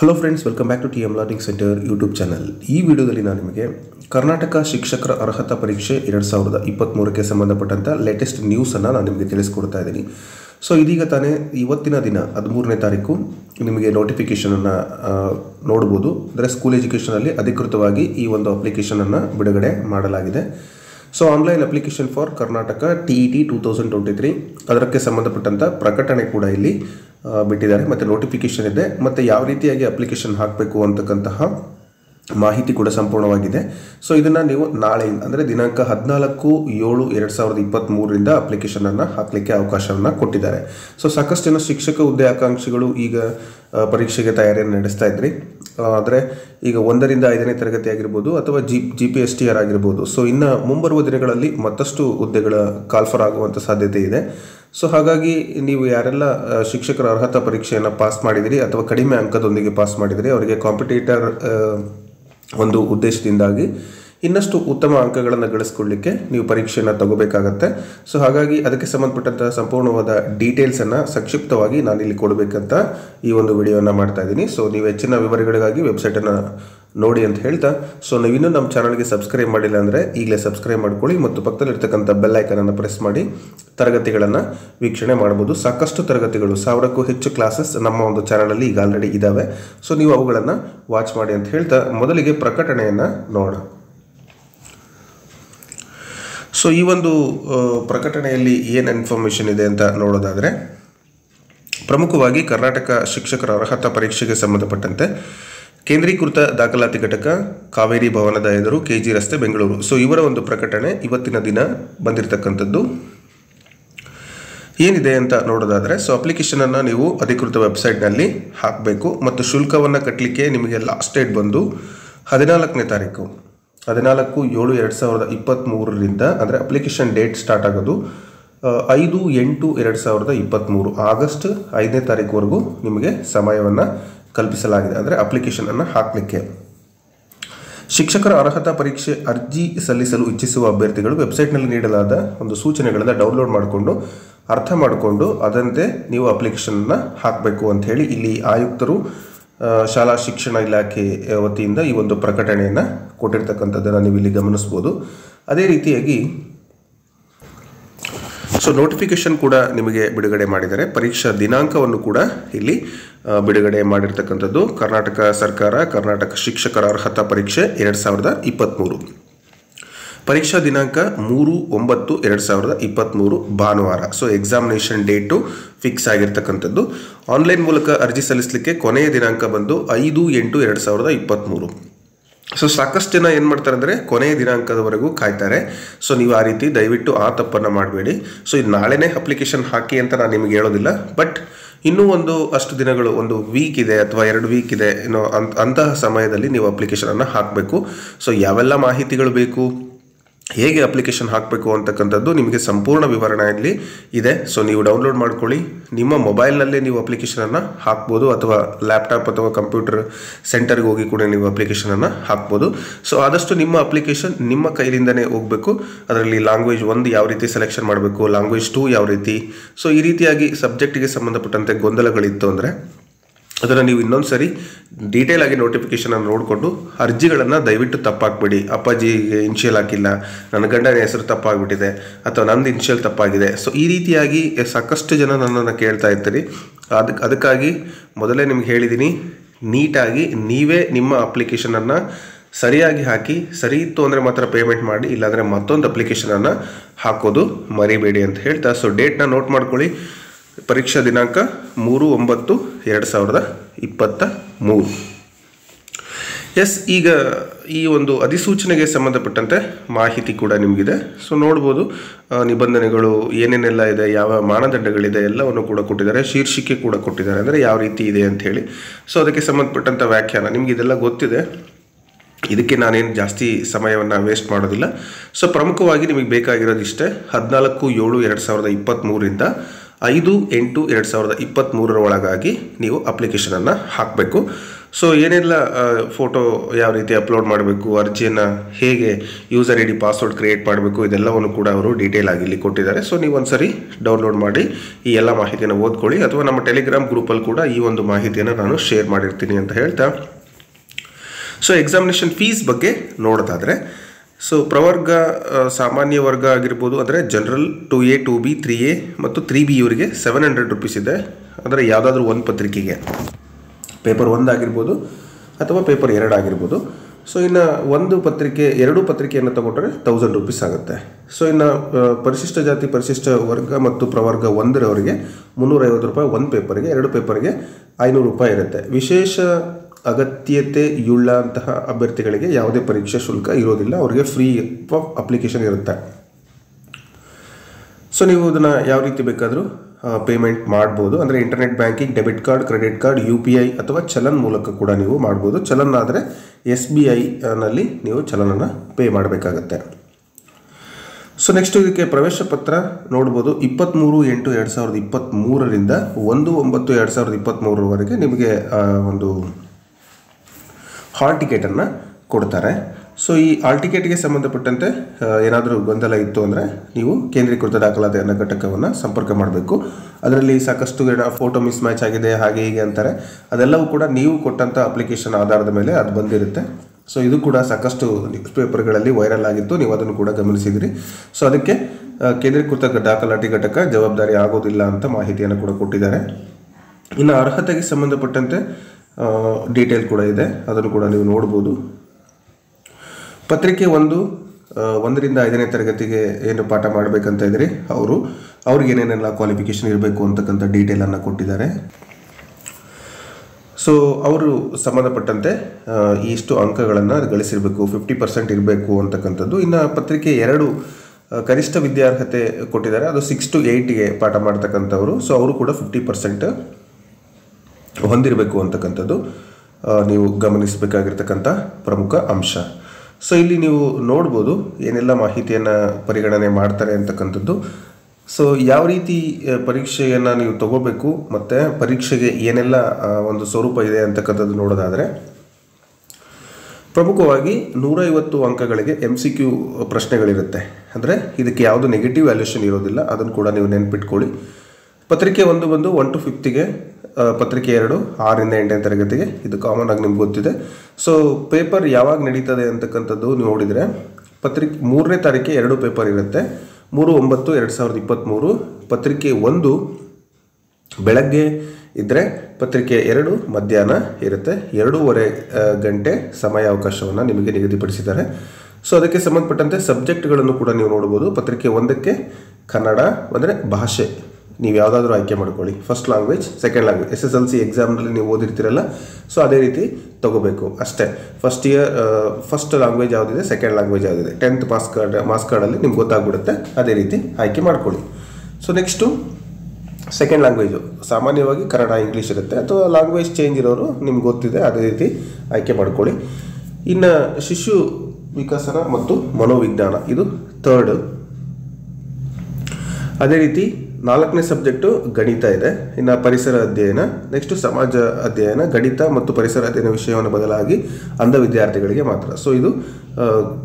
Hello friends welcome back to T M learning centre YouTube channel ಈ ವಿಡಿಯೋದಲ್ಲಿ ನಾನು ನಿಮಗೆ ಕರ್ನಾಟಕ ಶಿಕ್ಷಕರ ಅರ್ಹತಾ ಪರೀಕ್ಷೆ ಎರಡು ಸಾವಿರದ ಇಪ್ಪತ್ತ್ಮೂರಕ್ಕೆ ಸಂಬಂಧಪಟ್ಟಂಥ ಲೇಟೆಸ್ಟ್ ನ್ಯೂಸನ್ನು ನಾನು ನಿಮಗೆ ತಿಳಿಸ್ಕೊಡ್ತಾ ಇದ್ದೀನಿ. ಸೊ ಇದೀಗ ತಾನೇ ಇವತ್ತಿನ ದಿನ, ಹದಿಮೂರನೇ ತಾರೀಕು, ನಿಮಗೆ ನೋಟಿಫಿಕೇಷನನ್ನು ನೋಡ್ಬೋದು. ಅಂದರೆ ಸ್ಕೂಲ್ ಎಜುಕೇಷನಲ್ಲಿ ಅಧಿಕೃತವಾಗಿ ಈ ಒಂದು ಅಪ್ಲಿಕೇಶನನ್ನು ಬಿಡುಗಡೆ ಮಾಡಲಾಗಿದೆ. So online application for Karnataka T E T two thousand twenty three ಅದಕ್ಕೆ ಸಂಬಂಧಪಟ್ಟಂಥ ಪ್ರಕಟಣೆ ಕೂಡ ಇಲ್ಲಿ ಬಿಟ್ಟಿದ್ದಾರೆ. ಮತ್ತು ನೋಟಿಫಿಕೇಷನ್ ಇದೆ. ಮತ್ತು ಯಾವ ರೀತಿಯಾಗಿ ಅಪ್ಲಿಕೇಶನ್ ಹಾಕಬೇಕು ಅಂತಕ್ಕಂತಹ ಮಾಹಿತಿ ಕೂಡ ಸಂಪೂರ್ಣವಾಗಿದೆ. ಸೊ ಇದನ್ನು ನೀವು ನಾಳೆಯಿಂದ, ಅಂದರೆ ದಿನಾಂಕ ಹದಿನಾಲ್ಕು, ಏಳು, ಎರಡು ಸಾವಿರದ ಇಪ್ಪತ್ತ್ಮೂರರಿಂದ ಅಪ್ಲಿಕೇಶನನ್ನು ಹಾಕಲಿಕ್ಕೆ ಅವಕಾಶವನ್ನು ಕೊಟ್ಟಿದ್ದಾರೆ. ಸೊ ಸಾಕಷ್ಟು ಜನ ಶಿಕ್ಷಕ ಹುದ್ದೆ ಆಕಾಂಕ್ಷಿಗಳು ಈಗ ಪರೀಕ್ಷೆಗೆ ತಯಾರಿಯನ್ನು ನಡೆಸ್ತಾ ಇದ್ರಿ. ಆದರೆ ಈಗ ಒಂದರಿಂದ ಐದನೇ ತರಗತಿ ಆಗಿರ್ಬೋದು ಅಥವಾ G G P S T R ಆಗಿರ್ಬೋದು. ಸೊ ಇನ್ನು ಮುಂಬರುವ ದಿನಗಳಲ್ಲಿ ಮತ್ತಷ್ಟು ಹುದ್ದೆಗಳ ಕಾಲ್ಫರ್ ಆಗುವಂಥ ಸಾಧ್ಯತೆ ಇದೆ. ಸೊ ಹಾಗಾಗಿ ನೀವು ಯಾರೆಲ್ಲ ಶಿಕ್ಷಕರ ಅರ್ಹತಾ ಪರೀಕ್ಷೆಯನ್ನು ಪಾಸ್ ಮಾಡಿದಿರಿ ಅಥವಾ ಕಡಿಮೆ ಅಂಕದೊಂದಿಗೆ ಪಾಸ್ ಮಾಡಿದಿರಿ, ಅವರಿಗೆ ಕಾಂಪಿಟೇಟರ್ ಒಂದು ಉದ್ದೇಶದಿಂದಾಗಿ ಇನ್ನಷ್ಟು ಉತ್ತಮ ಅಂಕಗಳನ್ನು ಗಳಿಸ್ಕೊಳ್ಳಿಕ್ಕೆ ನೀವು ಪರೀಕ್ಷೆಯನ್ನು ತಗೋಬೇಕಾಗತ್ತೆ. ಸೊ ಹಾಗಾಗಿ ಅದಕ್ಕೆ ಸಂಬಂಧಪಟ್ಟಂತಹ ಸಂಪೂರ್ಣವಾದ ಡೀಟೇಲ್ಸನ್ನು ಸಂಕ್ಷಿಪ್ತವಾಗಿ ನಾನು ಇಲ್ಲಿ ಕೊಡಬೇಕಂತ ಈ ಒಂದು ವಿಡಿಯೋನ ಮಾಡ್ತಾ ಇದ್ದೀನಿ. ಸೊ ನೀವು ಹೆಚ್ಚಿನ ವಿವರಗಳಿಗಾಗಿ ವೆಬ್ಸೈಟನ್ನು ನೋಡಿ ಅಂತ ಹೇಳ್ತಾ. ಸೊ ನೀವಿನ್ನೂ ನಮ್ಮ ಚಾನಲ್ಗೆ ಸಬ್ಸ್ಕ್ರೈಬ್ ಮಾಡಿಲ್ಲ ಅಂದರೆ ಈಗಲೇ ಸಬ್ಸ್ಕ್ರೈಬ್ ಮಾಡ್ಕೊಳ್ಳಿ ಮತ್ತು ಪಕ್ಕದಲ್ಲಿರ್ತಕ್ಕಂಥ ಬೆಲ್ ಐಕನನ್ನು ಪ್ರೆಸ್ ಮಾಡಿ ತರಗತಿಗಳನ್ನು ವೀಕ್ಷಣೆ ಮಾಡ್ಬೋದು. ಸಾಕಷ್ಟು ತರಗತಿಗಳು, ಸಾವಿರಕ್ಕೂ ಹೆಚ್ಚು ಕ್ಲಾಸಸ್ ನಮ್ಮ ಒಂದು ಚಾನಲಲ್ಲಿ ಈಗ ಆಲ್ರೆಡಿ ಇದ್ದಾವೆ ಸೊ ನೀವು ಅವುಗಳನ್ನು ವಾಚ್ ಮಾಡಿ ಅಂತ ಹೇಳ್ತಾ. ಮೊದಲಿಗೆ ಪ್ರಕಟಣೆಯನ್ನು ನೋಡೋಣ. ಸೊ ಈ ಒಂದು ಪ್ರಕಟಣೆಯಲ್ಲಿ ಏನು ಇನ್ಫಾರ್ಮೇಷನ್ ಇದೆ ಅಂತ ನೋಡೋದಾದರೆ, ಪ್ರಮುಖವಾಗಿ ಕರ್ನಾಟಕ ಶಿಕ್ಷಕರ ಅರ್ಹತಾ ಪರೀಕ್ಷೆಗೆ ಸಂಬಂಧಪಟ್ಟಂತೆ ಕೇಂದ್ರೀಕೃತ ದಾಖಲಾತಿ ಘಟಕ ಕಾವೇರಿ ಭವನದ ಎದುರು ಕೆ ಜಿ ರಸ್ತೆ ಬೆಂಗಳೂರು. ಸೊ ಇವರ ಒಂದು ಪ್ರಕಟಣೆ ಇವತ್ತಿನ ದಿನ ಬಂದಿರತಕ್ಕಂಥದ್ದು. ಏನಿದೆ ಅಂತ ನೋಡೋದಾದರೆ ಸೊ ಅಪ್ಲಿಕೇಶನನ್ನು ನೀವು ಅಧಿಕೃತ ವೆಬ್ಸೈಟ್ನಲ್ಲಿ ಹಾಕಬೇಕು ಮತ್ತು ಶುಲ್ಕವನ್ನು ಕಟ್ಟಲಿಕ್ಕೆ ನಿಮಗೆ ಲಾಸ್ಟ್ ಡೇಟ್ ಬಂದು ಹದಿನಾಲ್ಕನೇ ತಾರೀಕು. ಹದಿನಾಲ್ಕು ಏಳು ಎರಡು ಸಾವಿರದ ಇಪ್ಪತ್ತ್ಮೂರರಿಂದ ಅಂದರೆ ಅಪ್ಲಿಕೇಶನ್ ಡೇಟ್ ಸ್ಟಾರ್ಟ್ ಆಗೋದು ಐದು ಎಂಟು ಎರಡು ಸಾವಿರದ ಇಪ್ಪತ್ತ್ಮೂರು ಆಗಸ್ಟ್ ಐದನೇ ತಾರೀಕುವರೆಗೂ ನಿಮಗೆ ಸಮಯವನ್ನು ಕಲ್ಪಿಸಲಾಗಿದೆ. ಅಂದರೆ ಅಪ್ಲಿಕೇಶನನ್ನು ಹಾಕಲಿಕ್ಕೆ. ಶಿಕ್ಷಕರ ಅರ್ಹತಾ ಪರೀಕ್ಷೆ ಅರ್ಜಿ ಸಲ್ಲಿಸಲು ಇಚ್ಛಿಸುವ ಅಭ್ಯರ್ಥಿಗಳು ವೆಬ್ಸೈಟ್ನಲ್ಲಿ ನೀಡಲಾದ ಒಂದು ಸೂಚನೆಗಳನ್ನು ಡೌನ್ಲೋಡ್ ಮಾಡಿಕೊಂಡು, ಅರ್ಥ ಮಾಡಿಕೊಂಡು ಅದಂತೆ ನೀವು ಅಪ್ಲಿಕೇಶನನ್ನು ಹಾಕಬೇಕು ಅಂತ ಹೇಳಿ ಇಲ್ಲಿ ಆಯುಕ್ತರು ಶಾಲಾ ಶಿಕ್ಷಣ ಇಲಾಖೆ ವತಿಯಿಂದ ಈ ಒಂದು ಪ್ರಕಟಣೆಯನ್ನು ಕೊಟ್ಟಿರ್ತಕ್ಕಂಥದ್ದನ್ನು ನೀವು ಇಲ್ಲಿ ಗಮನಿಸ್ಬೋದು. ಅದೇ ರೀತಿಯಾಗಿ ಸೊ ನೋಟಿಫಿಕೇಶನ್ ಕೂಡ ನಿಮಗೆ ಬಿಡುಗಡೆ ಮಾಡಿದ್ದಾರೆ. ಪರೀಕ್ಷಾ ದಿನಾಂಕವನ್ನು ಕೂಡ ಇಲ್ಲಿ ಬಿಡುಗಡೆ ಮಾಡಿರ್ತಕ್ಕಂಥದ್ದು. ಕರ್ನಾಟಕ ಸರ್ಕಾರ, ಕರ್ನಾಟಕ ಶಿಕ್ಷಕರ ಅರ್ಹತಾ ಪರೀಕ್ಷೆ ಎರಡು ಸಾವಿರದ ಇಪ್ಪತ್ತ್ಮೂರು ಪರೀಕ್ಷಾ ದಿನಾಂಕ ಮೂರು ಒಂಬತ್ತು ಎರಡು ಸಾವಿರದ ಇಪ್ಪತ್ತ್ಮೂರು ಭಾನುವಾರ. ಸೊ ಎಕ್ಸಾಮಿನೇಷನ್ ಡೇಟು ಫಿಕ್ಸ್ ಆಗಿರ್ತಕ್ಕಂಥದ್ದು. ಆನ್ಲೈನ್ ಮೂಲಕ ಅರ್ಜಿ ಸಲ್ಲಿಸಲಿಕ್ಕೆ ಕೊನೆಯ ದಿನಾಂಕ ಬಂದು ಐದು ಎಂಟು ಎರಡು ಸಾವಿರದ ಇಪ್ಪತ್ತ್ಮೂರು ಸೊ ಸಾಕಷ್ಟು ಜನ ಏನು ಮಾಡ್ತಾರೆ ಅಂದರೆ ಕೊನೆಯ ದಿನಾಂಕದವರೆಗೂ ಕಾಯ್ತಾರೆ. ಸೊ ನೀವು ಆ ರೀತಿ ದಯವಿಟ್ಟು ಆ ತಪ್ಪನ್ನು ಮಾಡಬೇಡಿ. ಸೊ ಇದು ನಾಳೆನೇ ಅಪ್ಲಿಕೇಶನ್ ಹಾಕಿ ಅಂತ ನಾನು ನಿಮಗೆ ಹೇಳೋದಿಲ್ಲ. ಬಟ್ ಇನ್ನೂ ಒಂದು ಅಷ್ಟು ದಿನಗಳು, ಒಂದು ವೀಕ್ ಇದೆ ಅಥವಾ ಎರಡು ವೀಕ್ ಇದೆ, ಏನೋ ಅಂತ, ಅಂತಹ ಸಮಯದಲ್ಲಿ ನೀವು ಅಪ್ಲಿಕೇಶನನ್ನು ಹಾಕಬೇಕು. ಸೊ ಯಾವೆಲ್ಲ ಮಾಹಿತಿಗಳು ಬೇಕು? ಹೇಗೆ ಅಪ್ಲಿಕೇಶನ್ ಹಾಕಬೇಕು ಅಂತಕ್ಕಂಥದ್ದು ನಿಮಗೆ ಸಂಪೂರ್ಣ ವಿವರಣೆಯಲ್ಲಿ ಇದೆ. ಸೊ ನೀವು ಡೌನ್ಲೋಡ್ ಮಾಡ್ಕೊಳ್ಳಿ. ನಿಮ್ಮ ಮೊಬೈಲ್ನಲ್ಲೇ ನೀವು ಅಪ್ಲಿಕೇಶನನ್ನು ಹಾಕ್ಬೋದು ಅಥವಾ ಲ್ಯಾಪ್ಟಾಪ್ ಅಥವಾ ಕಂಪ್ಯೂಟರ್ ಸೆಂಟರ್ಗೆ ಹೋಗಿ ಕೂಡ ನೀವು ಅಪ್ಲಿಕೇಶನನ್ನು ಹಾಕ್ಬೋದು. ಸೊ ಆದಷ್ಟು ನಿಮ್ಮ ಅಪ್ಲಿಕೇಶನ್ ನಿಮ್ಮ ಕೈಲಿಂದನೇ ಹೋಗಬೇಕು. ಅದರಲ್ಲಿ ಲ್ಯಾಂಗ್ವೇಜ್ ಒಂದು ಯಾವ ರೀತಿ ಸೆಲೆಕ್ಷನ್ ಮಾಡಬೇಕು ಲ್ಯಾಂಗ್ವೇಜ್ ಟೂ ಯಾವ ರೀತಿ. ಸೊ ಈ ರೀತಿಯಾಗಿ ಸಬ್ಜೆಕ್ಟಿಗೆ ಸಂಬಂಧಪಟ್ಟಂತೆ ಗೊಂದಲಗಳಿತ್ತು ಅಂದರೆ ಅದನ್ನು ನೀವು ಇನ್ನೊಂದು ಸರಿ ಡೀಟೇಲ್ ಆಗಿ ನೋಟಿಫಿಕೇಶನ್ ನೋಡಿಕೊಂಡು ಅರ್ಜಿಗಳನ್ನು ದಯವಿಟ್ಟು ತಪ್ಪಾಕ್ಬೇಡಿ. ಅಪ್ಪಾಜಿಗೆ ಇನ್ಷಿಯಲ್ ಹಾಕಿಲ್ಲ, ನನ್ನ ಗಂಡನ ಹೆಸರು ತಪ್ಪಾಗ್ಬಿಟ್ಟಿದೆ ಅಥವಾ ನಂದು ಇನ್ಷಿಯಲ್ ತಪ್ಪಾಗಿದೆ. ಸೊ ಈ ರೀತಿಯಾಗಿ ಸಾಕಷ್ಟು ಜನ ನನ್ನನ್ನು ಕೇಳ್ತಾ ಇರ್ತೀರಿ. ಅದಕ್ಕೆ ಅದಕ್ಕಾಗಿ ಮೊದಲೇ ನಿಮ್ಗೆ ಹೇಳಿದ್ದೀನಿ ನೀಟಾಗಿ ನೀವೇ ನಿಮ್ಮ ಅಪ್ಲಿಕೇಶನನ್ನು ಸರಿಯಾಗಿ ಹಾಕಿ, ಸರಿ ಇತ್ತು ಅಂದರೆ ಮಾತ್ರ ಪೇಮೆಂಟ್ ಮಾಡಿ, ಇಲ್ಲಾಂದರೆ ಮತ್ತೊಂದು ಅಪ್ಲಿಕೇಶನನ್ನು ಹಾಕೋದು ಮರಿಬೇಡಿ ಅಂತ ಹೇಳ್ತಾ. ಸೊ ಡೇಟ್ನ ನೋಟ್ ಮಾಡ್ಕೊಳ್ಳಿ. ಪರೀಕ್ಷಾ ದಿನಾಂಕ ಮೂರು ಒಂಬತ್ತು ಎರಡು ಸಾವಿರದ ಇಪ್ಪತ್ತ ಮೂರು. ಎಸ್, ಈಗ ಈ ಒಂದು ಅಧಿಸೂಚನೆಗೆ ಸಂಬಂಧಪಟ್ಟಂತೆ ಮಾಹಿತಿ ಕೂಡ ನಿಮಗಿದೆ. ಸೊ ನೋಡ್ಬೋದು ನಿಬಂಧನೆಗಳು ಏನೇನೆಲ್ಲ ಇದೆ, ಯಾವ ಮಾನದಂಡಗಳಿದೆ, ಎಲ್ಲವನ್ನು ಕೂಡ ಕೊಟ್ಟಿದ್ದಾರೆ, ಶೀರ್ಷಿಕೆ ಕೂಡ ಕೊಟ್ಟಿದ್ದಾರೆ, ಅಂದರೆ ಯಾವ ರೀತಿ ಇದೆ ಅಂತ ಹೇಳಿ. ಸೊ ಅದಕ್ಕೆ ಸಂಬಂಧಪಟ್ಟಂಥ ವ್ಯಾಖ್ಯಾನ. ನಿಮಗೆ ಇದೆಲ್ಲ ಗೊತ್ತಿದೆ. ಇದಕ್ಕೆ ನಾನೇನು ಜಾಸ್ತಿ ಸಮಯವನ್ನು ವೇಸ್ಟ್ ಮಾಡೋದಿಲ್ಲ. ಸೊ ಪ್ರಮುಖವಾಗಿ ನಿಮಗೆ ಬೇಕಾಗಿರೋದು ಇಷ್ಟೇ ಹದಿನಾಲ್ಕು ಏಳು ಎರಡು ಸಾವಿರದ ಇಪ್ಪತ್ತ್ಮೂರಿಂದ ಐದು ಎಂಟು ಎರಡು ಸಾವಿರದ ಇಪ್ಪತ್ತ್ಮೂರರ ಒಳಗಾಗಿ ನೀವು ಅಪ್ಲಿಕೇಶನನ್ನು ಹಾಕಬೇಕು. ಸೊ ಏನೆಲ್ಲ ಫೋಟೋ ಯಾವ ರೀತಿ ಅಪ್ಲೋಡ್ ಮಾಡಬೇಕು, ಅರ್ಜಿಯನ್ನು ಹೇಗೆ user I D password create ಮಾಡಬೇಕು, ಇದೆಲ್ಲವನ್ನು ಕೂಡ ಅವರು ಡೀಟೇಲ್ ಆಗಿ ಇಲ್ಲಿ ಕೊಟ್ಟಿದ್ದಾರೆ. ಸೊ ನೀವು ಒಂದ್ಸರಿ ಡೌನ್ಲೋಡ್ ಮಾಡಿ ಈ ಎಲ್ಲ ಮಾಹಿತಿಯನ್ನು ಓದ್ಕೊಳ್ಳಿ, ಅಥವಾ ನಮ್ಮ ಟೆಲಿಗ್ರಾಮ್ ಗ್ರೂಪಲ್ಲಿ ಕೂಡ ಈ ಒಂದು ಮಾಹಿತಿಯನ್ನು ನಾನು ಶೇರ್ ಮಾಡಿರ್ತೀನಿ ಅಂತ ಹೇಳ್ತಾ. ಸೊ ಎಕ್ಸಾಮಿನೇಷನ್ ಫೀಸ್ ಬಗ್ಗೆ ನೋಡೋದಾದರೆ ಸೊ ಪ್ರವರ್ಗ ಸಾಮಾನ್ಯ ವರ್ಗ ಆಗಿರ್ಬೋದು, ಅಂದರೆ general two A two B three A ಮತ್ತು ತ್ರೀ ಬಿ ಇವರಿಗೆ ಸೆವೆನ್ ಹಂಡ್ರೆಡ್ ರುಪೀಸ್ ಇದೆ. ಅಂದರೆ ಯಾವುದಾದ್ರೂ ಒಂದು ಪತ್ರಿಕೆಗೆ. ಪೇಪರ್ ಒಂದು ಆಗಿರ್ಬೋದು ಅಥವಾ ಪೇಪರ್ ಎರಡು ಆಗಿರ್ಬೋದು. ಸೊ ಇನ್ನು ಒಂದು ಪತ್ರಿಕೆ, ಎರಡು ಪತ್ರಿಕೆಯನ್ನು ತಗೊಂಡ್ರೆ ತೌಸಂಡ್ ರುಪೀಸ್ ಆಗುತ್ತೆ. ಸೊ ಇನ್ನು ಪರಿಶಿಷ್ಟ ಜಾತಿ, ಪರಿಶಿಷ್ಟ ವರ್ಗ ಮತ್ತು ಪ್ರವರ್ಗ ಒಂದರವರಿಗೆ ಮುನ್ನೂರೈವತ್ತು ರೂಪಾಯಿ ಒಂದು ಪೇಪರ್ಗೆ ಎರಡು ಪೇಪರ್ಗೆ ಐನೂರು ರೂಪಾಯಿ ಇರುತ್ತೆ. ವಿಶೇಷ ಅಗತ್ಯತೆಯುಳ್ಳಂತಹ ಅಭ್ಯರ್ಥಿಗಳಿಗೆ ಯಾವುದೇ ಪರೀಕ್ಷಾ ಶುಲ್ಕ ಇರೋದಿಲ್ಲ. ಅವರಿಗೆ ಫ್ರೀ ಅಪ್ಲಿಕೇಶನ್ ಇರುತ್ತೆ. ಸೊ ನೀವು ಅದನ್ನು ಯಾವ ರೀತಿ ಬೇಕಾದರೂ ಪೇಮೆಂಟ್ ಮಾಡ್ಬೋದು. ಅಂದರೆ internet banking debit card credit card U P I ಅಥವಾ ಚಲನ್ ಮೂಲಕ ಕೂಡ ನೀವು ಮಾಡ್ಬೋದು. ಚಲನ್ ಆದರೆ ಎಸ್ ಬಿ ಐನಲ್ಲಿ ನೀವು ಚಲನನ್ನು ಪೇ ಮಾಡಬೇಕಾಗತ್ತೆ. ಸೊ ನೆಕ್ಸ್ಟ್ ಇದಕ್ಕೆ ಪ್ರವೇಶ ಪತ್ರ ನೋಡ್ಬೋದು. ಇಪ್ಪತ್ತ್ಮೂರು ಎಂಟು ಎರಡು ಸಾವಿರದ ಇಪ್ಪತ್ತ್ಮೂರರಿಂದ ಒಂದು ಒಂಬತ್ತು ಎರಡು ಸಾವಿರದ ಇಪ್ಪತ್ತ್ಮೂರರವರೆಗೆ ನಿಮಗೆ ಒಂದು ಹಾಲ್ ಟಿಕೆಟನ್ನು ಕೊಡ್ತಾರೆ. ಸೊ ಈ ಹಾಲ್ ಟಿಕೆಟ್ಗೆ ಸಂಬಂಧಪಟ್ಟಂತೆ ಏನಾದರೂ ಗೊಂದಲ ಇತ್ತು ಅಂದರೆ ನೀವು ಕೇಂದ್ರೀಕೃತ ದಾಖಲಾತಿ ಅನ್ನೋ ಘಟಕವನ್ನು ಸಂಪರ್ಕ ಮಾಡಬೇಕು. ಅದರಲ್ಲಿ ಸಾಕಷ್ಟು ಗಿಡ ಫೋಟೋ ಮಿಸ್ ಮ್ಯಾಚ್ ಆಗಿದೆ, ಹಾಗೆ ಹೀಗೆ ಅಂತಾರೆ. ಅದೆಲ್ಲವೂ ಕೂಡ ನೀವು ಕೊಟ್ಟಂಥ ಅಪ್ಲಿಕೇಶನ್ ಆಧಾರದ ಮೇಲೆ ಅದು ಬಂದಿರುತ್ತೆ. ಸೊ ಇದು ಕೂಡ ಸಾಕಷ್ಟು ನ್ಯೂಸ್ ಪೇಪರ್ಗಳಲ್ಲಿ ವೈರಲ್ ಆಗಿತ್ತು. ನೀವು ಅದನ್ನು ಕೂಡ ಗಮನಿಸಿದಿರಿ. ಸೊ ಅದಕ್ಕೆ ಕೇಂದ್ರೀಕೃತ ದಾಖಲಾತಿ ಘಟಕ ಜವಾಬ್ದಾರಿ ಆಗೋದಿಲ್ಲ ಅಂತ ಮಾಹಿತಿಯನ್ನು ಕೂಡ ಕೊಟ್ಟಿದ್ದಾರೆ. ಇನ್ನು ಅರ್ಹತೆಗೆ ಸಂಬಂಧಪಟ್ಟಂತೆ ಡೀಟೇಲ್ ಕೂಡ ಇದೆ. ಅದನ್ನು ಕೂಡ ನೀವು ನೋಡ್ಬೋದು. ಪತ್ರಿಕೆ ಒಂದು ಒಂದರಿಂದ ಐದನೇ ತರಗತಿಗೆ ಏನು ಪಾಠ ಮಾಡಬೇಕಂತ ಇದ್ರಿ, ಅವರು, ಅವ್ರಿಗೆ ಏನೇನೆಲ್ಲ ಕ್ವಾಲಿಫಿಕೇಷನ್ ಇರಬೇಕು ಅಂತಕ್ಕಂಥ ಡೀಟೇಲನ್ನು ಕೊಟ್ಟಿದ್ದಾರೆ. ಸೊ ಅವರು ಸಂಬಂಧಪಟ್ಟಂತೆ ಇಷ್ಟು ಅಂಕಗಳನ್ನು ಗಳಿಸಿರಬೇಕು ಫಿಫ್ಟಿ ಪರ್ಸೆಂಟ್ ಇರಬೇಕು ಅಂತಕ್ಕಂಥದ್ದು. ಇನ್ನು ಪತ್ರಿಕೆ ಎರಡು ಕನಿಷ್ಠ ವಿದ್ಯಾರ್ಹತೆ ಕೊಟ್ಟಿದ್ದಾರೆ. ಅದು ಸಿಕ್ಸ್ ಟು ಏಯ್ಟಿಗೆ ಪಾಠ ಮಾಡ್ತಕ್ಕಂಥವ್ರು. ಸೊ ಅವರು ಕೂಡ ಫಿಫ್ಟಿ ಪರ್ಸೆಂಟ್ ಹೊಂದಿರಬೇಕು ಅಂತಕ್ಕಂಥದ್ದು ನೀವು ಗಮನಿಸಬೇಕಾಗಿರ್ತಕ್ಕಂಥ ಪ್ರಮುಖ ಅಂಶ. ಸೊ ಇಲ್ಲಿ ನೀವು ನೋಡ್ಬೋದು ಏನೆಲ್ಲ ಮಾಹಿತಿಯನ್ನು ಪರಿಗಣನೆ ಮಾಡ್ತಾರೆ ಅಂತಕ್ಕಂಥದ್ದು. ಸೊ ಯಾವ ರೀತಿ ಪರೀಕ್ಷೆಯನ್ನು ನೀವು ತಗೋಬೇಕು ಮತ್ತು ಪರೀಕ್ಷೆಗೆ ಏನೆಲ್ಲ ಒಂದು ಸ್ವರೂಪ ಇದೆ ಅಂತಕ್ಕಂಥದ್ದು ನೋಡೋದಾದರೆ, ಪ್ರಮುಖವಾಗಿ ನೂರೈವತ್ತು ಅಂಕಗಳಿಗೆ ಎಂ ಸಿ ಕ್ಯೂ ಪ್ರಶ್ನೆಗಳಿರುತ್ತೆ. ಅಂದರೆ ಇದಕ್ಕೆ ಯಾವುದು ನೆಗೆಟಿವ್ ವ್ಯಾಲ್ಯೂಷನ್ ಇರೋದಿಲ್ಲ. ಅದನ್ನು ಕೂಡ ನೀವು ನೆನ್ಪಿಟ್ಕೊಳ್ಳಿ. ಪತ್ರಿಕೆ ಒಂದು ಬಂದು ಒನ್ ಟು ಫಿಫ್ತಿಗೆ ಪತ್ರಿಕೆ ಎರಡು, ಆರರಿಂದ ಎಂಟನೇ ತರಗತಿಗೆ. ಇದು ಕಾಮನ್ ಆಗಿ ನಿಮ್ಗೆ ಗೊತ್ತಿದೆ. ಸೊ ಪೇಪರ್ ಯಾವಾಗ ನಡೀತದೆ ಅಂತಕ್ಕಂಥದ್ದು ನೋಡಿದರೆ, ಪತ್ರಿಕೆ ಮೂರನೇ ತಾರೀಕೆ ಎರಡು ಪೇಪರ್ ಇರುತ್ತೆ. ಮೂರು, ಒಂಬತ್ತು, ಎರಡು ಸಾವಿರದ ಇಪ್ಪತ್ತ್ಮೂರು ಪತ್ರಿಕೆ ಒಂದು ಬೆಳಗ್ಗೆ ಇದ್ದರೆ ಪತ್ರಿಕೆ ಎರಡು ಮಧ್ಯಾಹ್ನ ಇರುತ್ತೆ. ಎರಡೂವರೆ ಗಂಟೆ ಸಮಯ ಅವಕಾಶವನ್ನು ನಿಮಗೆ ನಿಗದಿಪಡಿಸಿದ್ದಾರೆ. ಸೊ ಅದಕ್ಕೆ ಸಂಬಂಧಪಟ್ಟಂತೆ ಸಬ್ಜೆಕ್ಟ್ಗಳನ್ನು ಕೂಡ ನೀವು ನೋಡ್ಬೋದು. ಪತ್ರಿಕೆ ಒಂದಕ್ಕೆ ಕನ್ನಡ, ಅಂದರೆ ಭಾಷೆ. ನೀವು ಯಾವುದಾದ್ರೂ ಆಯ್ಕೆ ಮಾಡ್ಕೊಳ್ಳಿ. First language second language S S L C ಎಕ್ಸಾಮ್ನಲ್ಲಿ ನೀವು ಓದಿರ್ತೀರಲ್ಲ? ಸೊ ಅದೇ ರೀತಿ ತಗೋಬೇಕು. ಅಷ್ಟೇ. ಫಸ್ಟ್ ಇಯರ್ ಫಸ್ಟ್ ಲ್ಯಾಂಗ್ವೇಜ್ ಯಾವುದಿದೆ ಸೆಕೆಂಡ್ ಲ್ಯಾಂಗ್ವೇಜ್ ಯಾವುದಿದೆ. ಟೆಂತ್ ಪಾಸ್ ಕಾರ್ಡ್ ಮಾಸ್ ಕಾರ್ಡಲ್ಲಿ ನಿಮ್ಗೆ ಗೊತ್ತಾಗ್ಬಿಡುತ್ತೆ. ಅದೇ ರೀತಿ ಆಯ್ಕೆ ಮಾಡ್ಕೊಳ್ಳಿ. ಸೊ ನೆಕ್ಸ್ಟು ಸೆಕೆಂಡ್ ಲ್ಯಾಂಗ್ವೇಜು ಸಾಮಾನ್ಯವಾಗಿ ಕನ್ನಡ ಇಂಗ್ಲೀಷ್ ಇರುತ್ತೆ. ಅಥವಾ ಲ್ಯಾಂಗ್ವೇಜ್ ಚೇಂಜ್ ಇರೋರು ನಿಮ್ಗೆ ಗೊತ್ತಿದೆ, ಅದೇ ರೀತಿ ಆಯ್ಕೆ ಮಾಡ್ಕೊಳ್ಳಿ. ಇನ್ನು ಶಿಶು ವಿಕಸನ ಮತ್ತು ಮನೋವಿಜ್ಞಾನ. ಇದು ಥರ್ಡ್ ಅದೇ ರೀತಿ ನಾಲ್ಕನೇ ಸಬ್ಜೆಕ್ಟು ಗಣಿತ ಇದೆ. ಇನ್ನು ಪರಿಸರ ಅಧ್ಯಯನ ನೆಕ್ಸ್ಟ್ ಸಮಾಜ ಅಧ್ಯಯನ, ಗಣಿತ ಮತ್ತು ಪರಿಸರ ಅಧ್ಯಯನ ವಿಷಯವನ್ನು ಬದಲಾಗಿ ಅಂಧ ವಿದ್ಯಾರ್ಥಿಗಳಿಗೆ ಮಾತ್ರ. ಸೊ ಇದು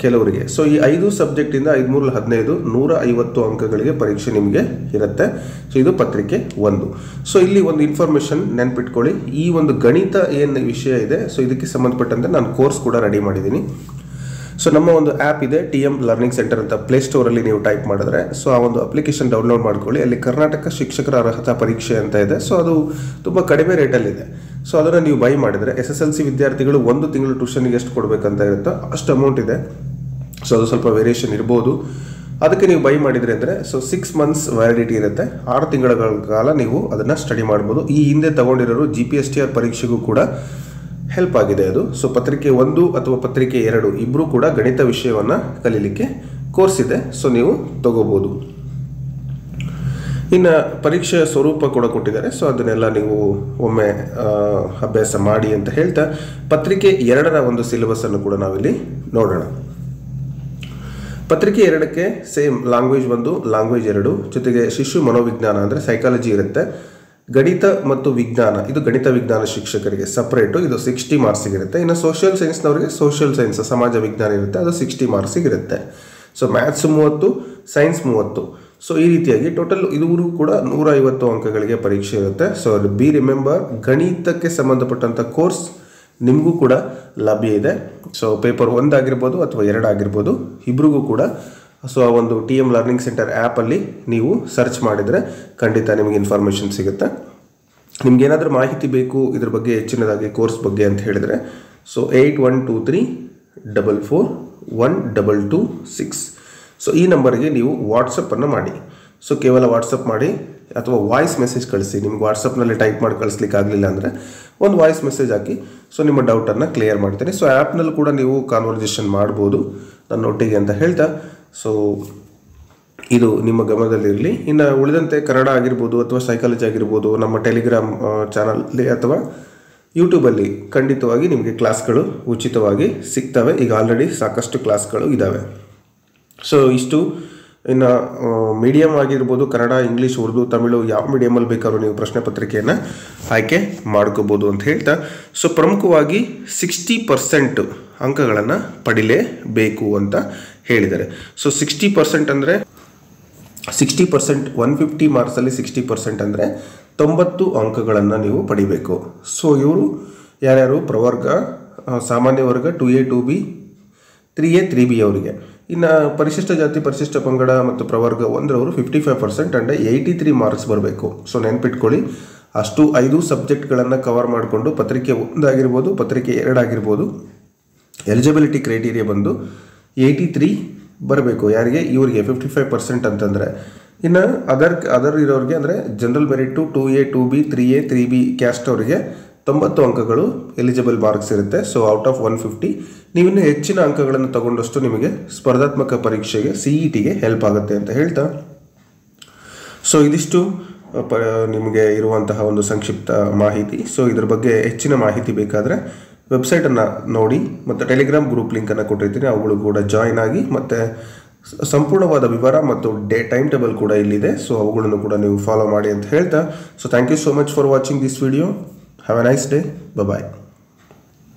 ಕೆಲವರಿಗೆ. ಸೊ ಈ ಐದು ಸಬ್ಜೆಕ್ಟಿಂದ ಐದುಮೂರು ಹದಿನೈದು ನೂರ ಐವತ್ತು ಅಂಕಗಳಿಗೆ ಪರೀಕ್ಷೆ ನಿಮಗೆ ಇರುತ್ತೆ. ಸೊ ಇದು ಪತ್ರಿಕೆ ಒಂದು. ಸೊ ಇಲ್ಲಿ ಒಂದು ಇನ್ಫಾರ್ಮೇಷನ್ ನೆನ್ಪಿಟ್ಕೊಳ್ಳಿ. ಈ ಒಂದು ಗಣಿತ ಏನು ವಿಷಯ ಇದೆ? ಸೊ ಇದಕ್ಕೆ ಸಂಬಂಧಪಟ್ಟಂತೆ ನಾನು ಕೋರ್ಸ್ ಕೂಡ ರೆಡಿ ಮಾಡಿದ್ದೀನಿ. ಸೊ ನಮ್ಮ ಒಂದು ಆ್ಯಪ್ ಇದೆ ಟಿ ಎಂ ಲರ್ನಿಂಗ್ ಸೆಂಟರ್ ಅಂತ ಪ್ಲೇಸ್ಟೋರಲ್ಲಿ ನೀವು ಟೈಪ್ ಮಾಡಿದ್ರೆ ಸೊ ಆ ಒಂದು ಅಪ್ಲಿಕೇಶನ್ ಡೌನ್ಲೋಡ್ ಮಾಡ್ಕೊಳ್ಳಿ. ಅಲ್ಲಿ ಕರ್ನಾಟಕ ಶಿಕ್ಷಕರ ಅರ್ಹತಾ ಪರೀಕ್ಷೆ ಅಂತ ಇದೆ. ಸೊ ಅದು ತುಂಬ ಕಡಿಮೆ ರೇಟಲ್ಲಿದೆ ಸೊ ಅದನ್ನು ನೀವು ಬೈ ಮಾಡಿದರೆ ಎಸ್ ಎಸ್ ಎಲ್ ಸಿ ವಿದ್ಯಾರ್ಥಿಗಳು ಒಂದು ತಿಂಗಳು ಟ್ಯೂಷನ್ಗೆ ಎಷ್ಟು ಕೊಡಬೇಕಂತ ಇರುತ್ತೋ ಅಷ್ಟು ಅಮೌಂಟ್ ಇದೆ. ಸೊ ಅದು ಸ್ವಲ್ಪ ವೇರಿಯೇಷನ್ ಇರ್ಬೋದು. ಅದಕ್ಕೆ ನೀವು ಬೈ ಮಾಡಿದರೆ ಅಂದರೆ ಸೊ ಸಿಕ್ಸ್ ಮಂತ್ಸ್ ವ್ಯಾಲಿಡಿಟಿ ಇರುತ್ತೆ. ಆರು ತಿಂಗಳ ಕಾಲ ನೀವು ಅದನ್ನು ಸ್ಟಡಿ ಮಾಡ್ಬೋದು. ಈ ಹಿಂದೆ ತಗೊಂಡಿರೋರು G P S T R ಪರೀಕ್ಷೆಗೂ ಕೂಡ ಹೆಲ್ಪ್ ಆಗಿದೆ ಅದು. ಸೊ ಪತ್ರಿಕೆ ಒಂದು ಅಥವಾ ಪತ್ರಿಕೆ ಎರಡು ಇಬ್ಬರೂ ಕೂಡ ಗಣಿತ ವಿಷಯವನ್ನು ಕಲೀಲಿಕ್ಕೆ ಕೋರ್ಸ್ ಇದೆ. ಸೊ ನೀವು ತಗೋಬೋದು. ಇನ್ನು ಪರೀಕ್ಷೆಯ ಸ್ವರೂಪ ಕೂಡ ಕೊಟ್ಟಿದ್ದಾರೆ. ಸೊ ಅದನ್ನೆಲ್ಲ ನೀವು ಒಮ್ಮೆ ಅಭ್ಯಾಸ ಮಾಡಿ ಅಂತ ಹೇಳ್ತಾ, ಪತ್ರಿಕೆ ಎರಡರ ಒಂದು ಸಿಲೆಬಸ್ಸನ್ನು ಕೂಡ ನಾವಿಲ್ಲಿ ನೋಡೋಣ. ಪತ್ರಿಕೆ ಎರಡಕ್ಕೆ ಸೇಮ್ ಲ್ಯಾಂಗ್ವೇಜ್ ಒಂದು ಲ್ಯಾಂಗ್ವೇಜ್ ಎರಡು, ಜೊತೆಗೆ ಶಿಶು ಮನೋವಿಜ್ಞಾನ ಅಂದರೆ ಸೈಕಾಲಜಿ ಇರುತ್ತೆ. ಗಣಿತ ಮತ್ತು ವಿಜ್ಞಾನ, ಇದು ಗಣಿತ ವಿಜ್ಞಾನ ಶಿಕ್ಷಕರಿಗೆ ಸಪ್ರೇಟು ಇದು ಸಿಕ್ಸ್ಟಿ ಮಾರ್ಕ್ಸಿಗೆ ಇರುತ್ತೆ. ಇನ್ನು ಸೋಷಿಯಲ್ ಸೈನ್ಸ್ನವರಿಗೆ ಸೋಷಿಯಲ್ ಸೈನ್ಸ್ ಸಮಾಜ ವಿಜ್ಞಾನ ಇರುತ್ತೆ, ಅದು ಸಿಕ್ಸ್ಟಿ ಇರುತ್ತೆ. ಸೊ ಮ್ಯಾಥ್ಸ್ ಮೂವತ್ತು ಸೈನ್ಸ್ ಮೂವತ್ತು. ಸೊ ಈ ರೀತಿಯಾಗಿ ಟೋಟಲ್ ಇದೂರು ಕೂಡ ನೂರ ಐವತ್ತು ಅಂಕಗಳಿಗೆ ಪರೀಕ್ಷೆ ಇರುತ್ತೆ. ಸೊ ಬಿ ರಿಮೆಂಬರ್ ಗಣಿತಕ್ಕೆ ಸಂಬಂಧಪಟ್ಟಂಥ ಕೋರ್ಸ್ ನಿಮಗೂ ಕೂಡ ಲಭ್ಯ ಇದೆ. ಸೊ ಪೇಪರ್ ಒಂದಾಗಿರ್ಬೋದು ಅಥವಾ ಎರಡಾಗಿರ್ಬೋದು, ಇಬ್ರಿಗೂ ಕೂಡ ಸೊ, ಆ ಒಂದು ಟಿ ಎಂ ಲರ್ನಿಂಗ್ ಸೆಂಟರ್ ಆ್ಯಪಲ್ಲಿ ನೀವು ಸರ್ಚ್ ಮಾಡಿದರೆ ಖಂಡಿತ ನಿಮಗೆ ಇನ್ಫಾರ್ಮೇಷನ್ ಸಿಗುತ್ತೆ. ನಿಮ್ಗೆ ಏನಾದರೂ ಮಾಹಿತಿ ಬೇಕು, ಇದ್ರ ಬಗ್ಗೆ ಹೆಚ್ಚಿನದಾಗಿ ಕೋರ್ಸ್ ಬಗ್ಗೆ ಅಂತ ಹೇಳಿದರೆ, so eight one two three double four one double two six so, ಈ ನಂಬರ್ಗೆ ನೀವು ವಾಟ್ಸಪ್ಪನ್ನು ಮಾಡಿ. ಸೊ, ಕೇವಲ ವಾಟ್ಸಪ್ ಮಾಡಿ ಅಥವಾ ವಾಯ್ಸ್ ಮೆಸೇಜ್ ಕಳಿಸಿ. ನಿಮ್ಗೆ ವಾಟ್ಸಪ್ನಲ್ಲಿ ಟೈಪ್ ಮಾಡಿ ಕಳಿಸ್ಲಿಕ್ಕೆ ಆಗಲಿಲ್ಲ ಅಂದರೆ ಒಂದು ವಾಯ್ಸ್ ಮೆಸೇಜ್ ಹಾಕಿ, ಸೊ, ನಿಮ್ಮ ಡೌಟನ್ನು ಕ್ಲಿಯರ್ ಮಾಡ್ತೀನಿ. ಸೊ ಆ್ಯಪ್ನಲ್ಲಿ ಕೂಡ ನೀವು ಕಾನ್ವರ್ಜೇಷನ್ ಮಾಡ್ಬೋದು ನನ್ನೊಟ್ಟಿಗೆ ಅಂತ ಹೇಳ್ತಾ ಸೊ ಇದು ನಿಮ್ಮ ಗಮನದಲ್ಲಿರಲಿ ಇನ್ನು ಉಳಿದಂತೆ ಕನ್ನಡ ಆಗಿರ್ಬೋದು ಅಥವಾ ಸೈಕಾಲಜಿ ಆಗಿರ್ಬೋದು, ನಮ್ಮ ಟೆಲಿಗ್ರಾಮ್ ಚಾನಲ್ಲಿ ಅಥವಾ ಯೂಟ್ಯೂಬಲ್ಲಿ ಖಂಡಿತವಾಗಿ ನಿಮಗೆ ಕ್ಲಾಸ್ಗಳು ಉಚಿತವಾಗಿ ಸಿಗ್ತವೆ. ಈಗ ಆಲ್ರೆಡಿ ಸಾಕಷ್ಟು ಕ್ಲಾಸ್ಗಳು ಇದ್ದಾವೆ ಸೊ ಇಷ್ಟು. ಇನ್ನು ಮೀಡಿಯಮ್ ಆಗಿರ್ಬೋದು, ಕನ್ನಡ ಇಂಗ್ಲೀಷ್ ಉರ್ದು, ತಮಿಳು ಯಾವ ಮೀಡಿಯಮಲ್ಲಿ ಬೇಕಾದ್ರೂ ನೀವು ಪ್ರಶ್ನೆ ಪತ್ರಿಕೆಯನ್ನು ಆಯ್ಕೆ ಮಾಡ್ಕೋಬೋದು ಅಂತ ಹೇಳ್ತಾ. ಸೊ ಪ್ರಮುಖವಾಗಿ ಸಿಕ್ಸ್ಟಿ ಪರ್ಸೆಂಟ್ ಅಂಕಗಳನ್ನು ಪಡಿಲೇಬೇಕು ಅಂತ ಹೇಳಿದ್ದಾರೆ. ಸೊ ಸಿಕ್ಸ್ಟಿ ಪರ್ಸೆಂಟ್ ಅಂದರೆ ಸಿಕ್ಸ್ಟಿ ಪರ್ಸೆಂಟ್ ಒನ್ ಫಿಫ್ಟಿ ಮಾರ್ಕ್ಸಲ್ಲಿ ಸಿಕ್ಸ್ಟಿ ಪರ್ಸೆಂಟ್ ಅಂದರೆ ತೊಂಬತ್ತು ಅಂಕಗಳನ್ನು ನೀವು ಪಡಿಬೇಕು. ಸೊ ಇವರು ಯಾರ್ಯಾರು ಪ್ರವರ್ಗ ಸಾಮಾನ್ಯ ವರ್ಗ two A two B three A three B ಅವರಿಗೆ. ಇನ್ನು ಪರಿಶಿಷ್ಟ ಜಾತಿ, ಪರಿಶಿಷ್ಟ ಪಂಗಡ ಮತ್ತು ಪ್ರವರ್ಗ ಒಂದರವರು fifty five percent and eighty three marks ಬರಬೇಕು. ಸೊ ನೆನ್ಪಿಟ್ಕೊಳ್ಳಿ. ಅಷ್ಟು ಐದು ಸಬ್ಜೆಕ್ಟ್ಗಳನ್ನು ಕವರ್ ಮಾಡಿಕೊಂಡು ಪತ್ರಿಕೆ ಒಂದಾಗಿರ್ಬೋದು, ಪತ್ರಿಕೆ ಎರಡಾಗಿರ್ಬೋದು ಎಲಿಜಿಬಿಲಿಟಿ ಕ್ರೈಟೀರಿಯಾ ಬಂದು ಏಯ್ಟಿ ತ್ರೀ ಬರಬೇಕು. ಯಾರಿಗೆ? ಇವರಿಗೆ ಫಿಫ್ಟಿ ಫೈವ್ ಪರ್ಸೆಂಟ್ ಅಂತಂದರೆ. ಇನ್ನು ಅದರ್ ಅದರ್ ಇರೋರಿಗೆ ಅಂದರೆ general merit two A two B three A three B caste ಅವರಿಗೆ ತೊಂಬತ್ತು ಅಂಕಗಳು ಎಲಿಜಿಬಲ್ ಮಾರ್ಕ್ಸ್ ಇರುತ್ತೆ. So out of one fifty ನೀವಿನ್ನು ಹೆಚ್ಚಿನ ಅಂಕಗಳನ್ನು ತಗೊಂಡಷ್ಟು ನಿಮಗೆ ಸ್ಪರ್ಧಾತ್ಮಕ ಪರೀಕ್ಷೆಗೆ ಸಿ ಇ ಟಿಗೆ ಹೆಲ್ಪ್ ಆಗುತ್ತೆ ಅಂತ ಹೇಳ್ತಾ. ಸೊ ಇದಿಷ್ಟು ಪ, ನಿಮಗೆ ಇರುವಂತಹ ಒಂದು ಸಂಕ್ಷಿಪ್ತ ಮಾಹಿತಿ. ಸೊ ಇದ್ರ ಬಗ್ಗೆ ಹೆಚ್ಚಿನ ಮಾಹಿತಿ ಬೇಕಾದರೆ ವೆಬ್ಸೈಟನ್ನು ನೋಡಿ ಮತ್ತು ಟೆಲಿಗ್ರಾಮ್ ಗ್ರೂಪ್ ಲಿಂಕನ್ನು ಕೊಟ್ಟಿರ್ತೀನಿ. ಅವುಗಳು ಕೂಡ ಜಾಯ್ನ್ ಆಗಿ ಮತ್ತು ಸಂಪೂರ್ಣವಾದ ವಿವರ ಮತ್ತು ಡೇ ಟೈಮ್ ಟೇಬಲ್ ಕೂಡ ಇಲ್ಲಿದೆ. ಸೊ ಅವುಗಳನ್ನು ಕೂಡ ನೀವು ಫಾಲೋ ಮಾಡಿ ಅಂತ ಹೇಳ್ತಾ. So thank you so much for watching this video have a nice day bye